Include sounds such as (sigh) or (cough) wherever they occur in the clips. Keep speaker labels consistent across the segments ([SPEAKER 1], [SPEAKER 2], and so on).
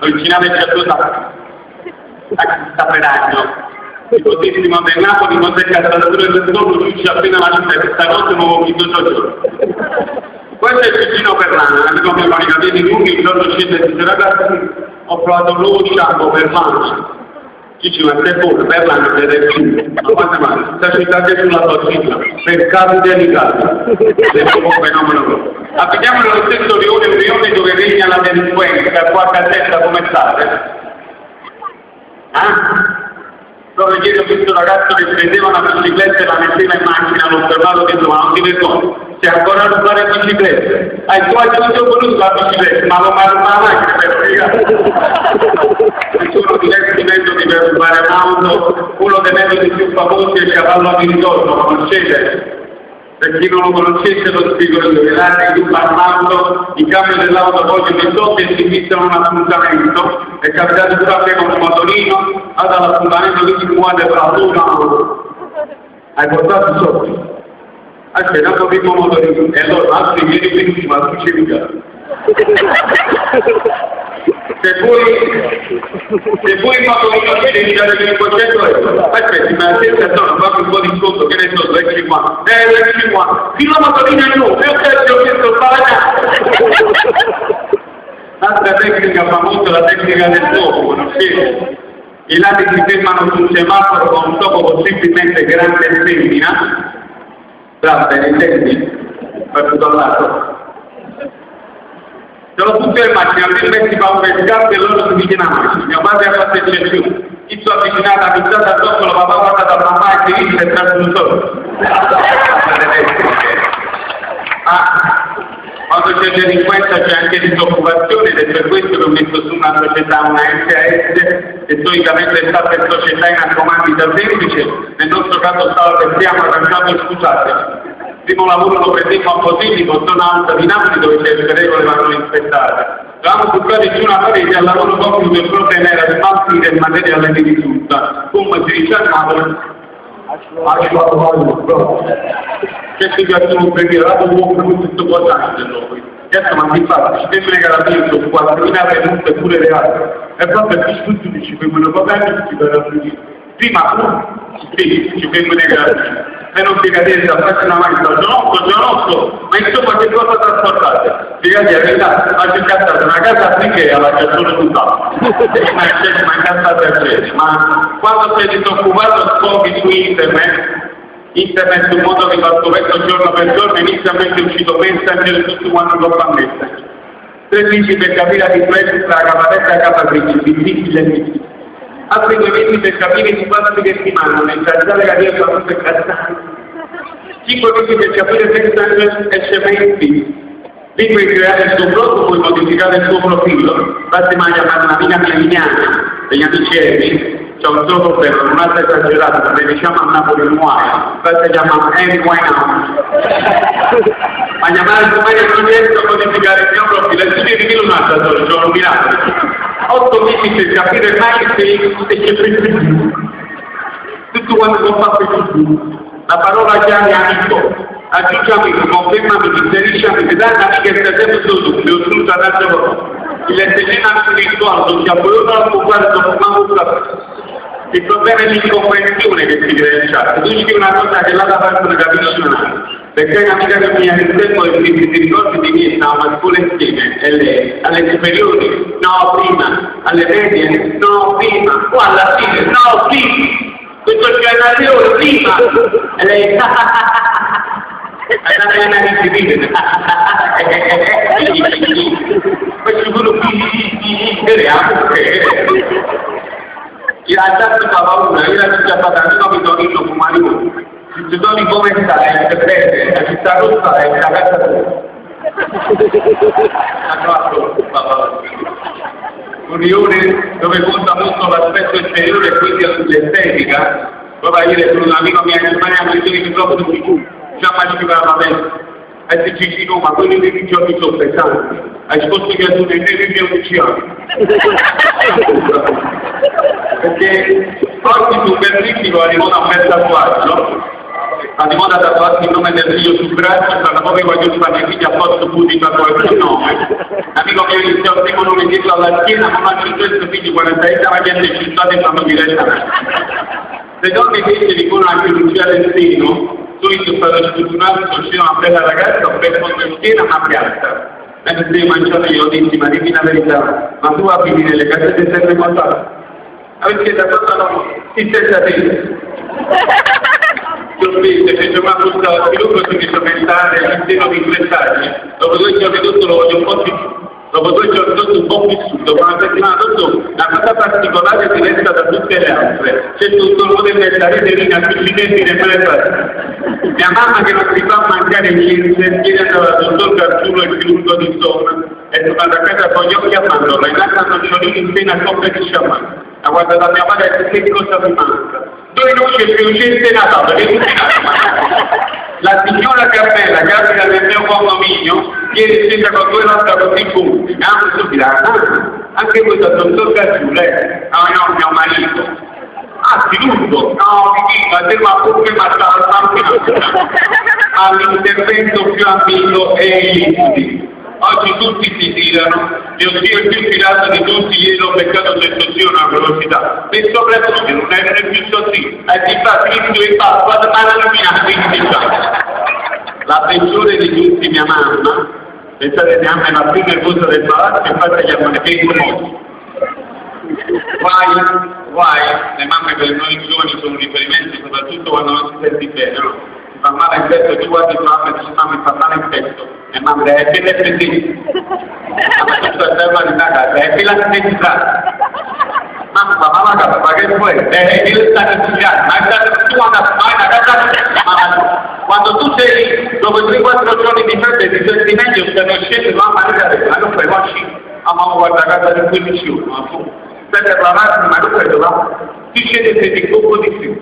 [SPEAKER 1] Originale Giacosa, sta pedagno. Ipotesimo del Napoli, c'è casatura del giorno, lui ci appena la lista questa notte nuovo vinto giorno. Questo è il cugino Ferrana, amico mio con i capelli lunghi, il giorno scende dice ragazzi, ho provato un nuovo shampoo per mano. L'anno ed è più. Ma quante mani? Sta città sulla tua per casi delicati. Questo è un fenomeno. Applicchiamo lo stesso rione, un rione dove regna la delinquenza, qua a casetta come state? Ah? Ho visto un ragazzo che prendeva una bicicletta e la metteva in macchina, l'ho fermato dentro, ma non ti vergogni, c'è ancora a rubare biciclette. Hai tu hai voluto la bicicletta, ma ha rubato anche per. Ci sono diversi metodi per rubare un'auto, uno dei metodi più famosi è il cavallo di ritorno, conoscete? Per chi non lo conoscesse lo spiego io, lati di un'auto, in cambio dell'auto vogliono i soldi e si fissano un appuntamento, è capitato a me con un motorino, ha dato l'appuntamento di 50 per la luna, hai portato i. Ah, c'è un po' di motorino, e allora altri vieni benissimo, altri ci. (laughs) Se poi, se poi il motorino ti devi dare 500 euro, aspetti, ma se sono fammi un po' di sconto, che ne so, 2,50, eh, 2,50, fino a motorino è nuovo, io te ho chiesto sbagliato. L'altra tecnica famosa, la tecnica del topo, conoscete? I lati si fermano su un semaforo con un topo possibilmente grande e femmina, brava, ne senti? Per tutto il. Le macchine, almeno si fa un pescato e loro si a macchina. Mio padre ha fatto eccezione. Chi sono avvicinato a pizzata addosso, lo papà guarda da mamma e si dice e sta sul solo. Ah, quando c'è delinquenza c'è anche disoccupazione ed è per questo che ho messo su una società, una SAS, che solitamente è stata in società in accomandita semplice, nel nostro caso stava per stiamo arrancando scusate. Primo lavoro lo prendemmo a Positivo, zona alta di Napoli dove certe regole vanno rispettate. Dovevamo buttare giù una parete al lavoro compito il problema era smaltire il materiale di risulta, come si dice a Napoli, che si piacciono perché la dopo tutto quadrato Certo, ma di fatto, ci alla fine sono 4.000 venute pure altre. E proprio più tutti ci vengono governi tutti per la Prima, sì, ci vengono grandi. E non spiegate la faccia mai, giornotto, giornotto, ma insomma che cosa trasportate? Spiegate la verità, ma c'è casata una casa finché alla c'è solo tutta. Ma c'è ma incazzate a piedi. Ma quando sei disoccupato scopri su internet internet un modo di fatto verso giorno per giorno inizialmente è uscito Messenger tutti quanti lo fanno Messenger tre per capire la differenza tra la caparetta e capatrice difficile e difficile mesi per capire di quanti che mandano incazzare la via quando si incazzare cinque mesi per capire Messenger e SMS Lì puoi creare il tuo blog, puoi modificare il tuo profilo, basta mai chiamare una amica meridiana degli amici Emi, c'è un solo problema, non è esagerato, perché diciamo a Napoli Muay, questa si chiama Amy Winehouse. Ma chiamare il non riesco a modificare il mio profilo, e devi dire un'altra solo, c'ho un miracolo. Otto mesi per capire mai se c'è più. Tutto quanto ho fatto più. La parola chiave amico, aggiungiamo confermami che inserisciamo che data amica e sempre solo, le ho giunto ad altro il sistema spirituale non si approda a occupare dopo il problema è l'incomprensione che si crea in chat. Tu dici una cosa che l'altra parte capisce mai. Perché è un'amica che mi ha il tempo e quindi ti ricordi di me, stavamo a scuola insieme, e lei, alle superiori, no prima, alle medie, no prima, qua alla fine, no prima, questo generazione prima, e lei, andate a ricevere, questo quello qui, speriamo che fa paura, io la città fatta non mi torno con Mario. Se tu mi come stai, se prende, la città rossa è la casa tua. (laughs) Unione dove conta molto l'aspetto esteriore e quindi l'estetica, dove dire con un amico mio in Germania mi dice che proprio di più, già mai ci va bene. E se ci dico, ma quelli dei giorni sono pesanti, hai sposti che tu nei miei 11 anni perché oggi su di moda un bel tatuaggio, di moda tatuarsi il nome del figlio sul braccio, la poco voglio fare figli a posto di tatuare il nome. Amico mio nome dietro alla schiena, ma non 500 figli, 40 ma gente città e fanno direttamente. Le donne invece dicono anche chirurgia del seno, solito stato sfortunato sono una bella ragazza, un bel schiena, ma piatta. Mentre io mangiato io dissi, ma dimmi la verità, ma tu a finire le cassette sempre quanto Avete da cosa no? Si senza te. Sorprese, fece una busta al sviluppo si fece aumentare all'interno di tre stati. Dopo due giorni tutto lo voglio un po' di più. Dopo due giorni tutto un po' vissuto, dopo una settimana tutto, una cosa particolare è diversa da tutte le altre. C'è tutto il modello della rete di accidenti nelle parti. Mia mamma che non si fa mancare niente, ieri andava dal dottor Gargiulo e chirurgo di zona, è tornata a casa con gli occhi a mandorla, in alta nocciolini in pena a coppia di sciamano. Ha guardato mia madre e detto che cosa mi manca? Dove non c'è più gente Natale, che tutti La signora Carmela, che abita nel mio condominio, ieri il sindaco due l'altra così punti, mi hanno subito, ah, anche voi da dottor Gargiulo, eh? No, no, mio marito. Ah, chirurgo? No, mi dica, te ma pure ma stava stampando. (laughs) All'intervento più amico è il Oggi tutti si tirano, mio zio è più tirato di tutti, ieri ho beccato detto zio una velocità. E soprattutto non è più così, e ti fa finito e fa, quando mano mia, quindi La peggiore di tutti mia mamma, pensate mia mamma è la più nervosa del palazzo, infatti chiamano che conosco. Guai, guai, le mamme per noi giovani sono riferimenti soprattutto quando non si senti bene, no? Si fa male in petto, tu guardi tua mamma e dici mamma mi fa male in petto e mamma è che è così. Ma tutto è fermo di casa, è che la sinistra. Mamma, mamma, mamma, ma che vuoi? È che le stai studiando, ma tu quando fai una casa, quando tu sei dopo 3-4 giorni di freddo e ti senti meglio, stai non scende, mamma, ma non fai facci. Mamma, guarda casa di 15 ore, ma tu, stai per lavarti, ma non fai dove? Ti scende e ti un po' di più.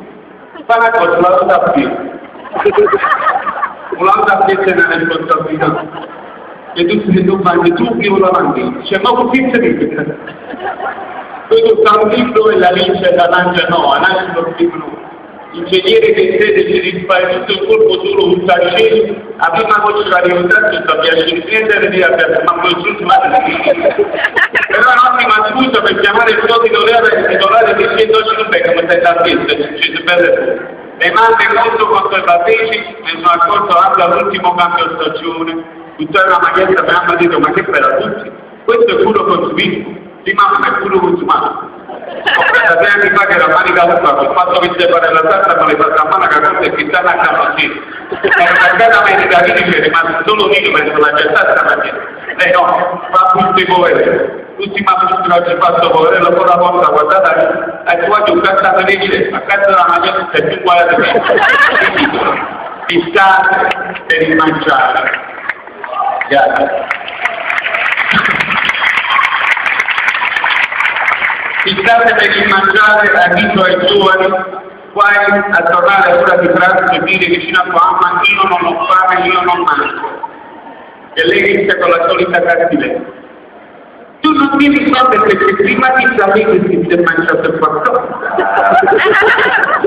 [SPEAKER 1] Fai una cosa, la tua più. Volanda questa è responsabilità. E tu sei tu fai tu che lo avanti. Cioè, ma così si vede. Questo sta un libro e la legge la lancia no, la lancia lo scrivono. Ingegnere che crede si rispara tutto il corpo solo un cielo, a prima voce la realtà tutta piace prendere di abbiamo ma poi sul male Però un'ottima scusa per chiamare il suo titolare e il titolare di 105 come stai da festa, succede belle le mamme molto conservatrici mi sono accorto anche all'ultimo cambio stagione. Tutta una maglietta mi hanno detto ma che bella tutti, questo è puro consumismo, di mamma è puro consumato. (laughs) Ho preso tre anni fa che era manica lunga, ho fatto che si fare la tazza, ma le faccio a mano che cosa e che stanno a capacità. Era una gara medica lì, c'è rimasto solo lì, penso la gente stamattina. Lei no, fa tutti i poveri l'ultima misura che ho fatto poverello con la porta guardata hai trovato un cazzo di dice a cazzo della mangiata sei più uguale di me (laughs) fissate per il mangiare grazie fissate per il mangiare avviso ai giovani guai a tornare a ora di pranzo e dire vicino a tua mamma io non ho fame, io non mangio e lei inizia con la solita cattiveria tu non mi ricordi perché prima ti sapevi che ti sei mangiato qualcosa.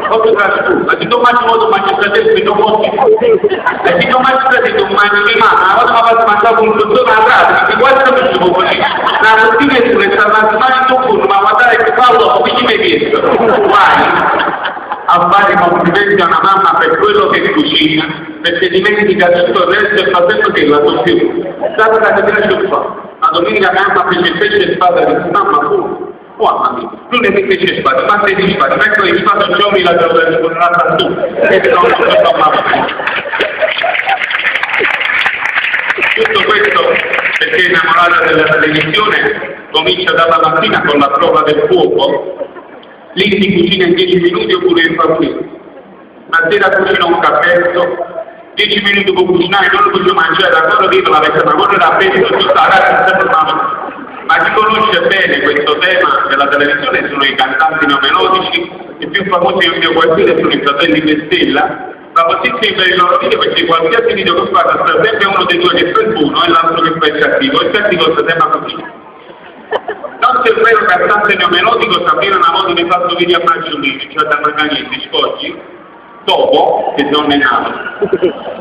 [SPEAKER 1] Cosa fai tu? Ma se non mangi molto mangi fratello e non mangi E non mangi fratello non mangi di mamma, una volta mi ha mangiato un dottore a casa, di quanto mi dico così. La mattina è sulle stanno mani in un ma guardare che Paolo, come mi hai chiesto? Vai a fare complimenti a una mamma per quello che cucina, perché dimentica tutto il resto e fa sempre che la cucina. Sapete che piace un po'? la domenica mamma fece pesce spada di mamma tu Mamma mia, lunedì fece spada, martedì spada, mercoledì spada, giorni la giornata giornata tu, e non so mamma Tutto questo perché innamorata della televisione comincia dalla mattina con la prova del fuoco, lì si cucina in 10 minuti oppure in famiglia. La sera cucina un cappello, 10 minuti per cucinare, non lo posso mangiare, ancora dico la vecchia, ma quello era peso tutta la ma chi conosce bene questo tema della televisione sono i cantanti neomelodici, i più famosi nel mio quartiere sono i fratelli Mestella, famosissimi per il loro video perché qualsiasi video che fanno sta sempre uno dei due che fa il buono e l'altro che fa il cattivo, il cattivo sta tema così. C'è il vero cantante neomelodico, Sabrina una volta mi ha fatto video a Maggiolini, cioè da Magnanitti, Scoggi, dopo che non è nato.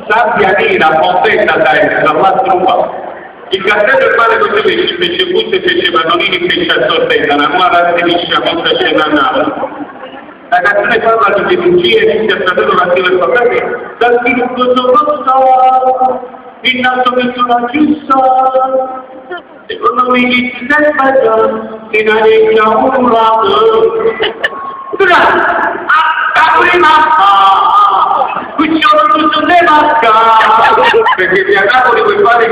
[SPEAKER 1] Sabbia nera, montetta da essere, dall'altro lato. Il castello è fare così fece, fece butte, fece pannolini, fece a sorpresa, la nuova striscia, monta scena a Napoli. La canzone parla di bugie, inizia a sapere la sua problemi, dal sviluppo sopra il naso verso la giusta, secondo me chi si sembra, si nareggia un lato. Durante, a prima, qui sono tutte le mascate, perché se a Napoli vuoi fare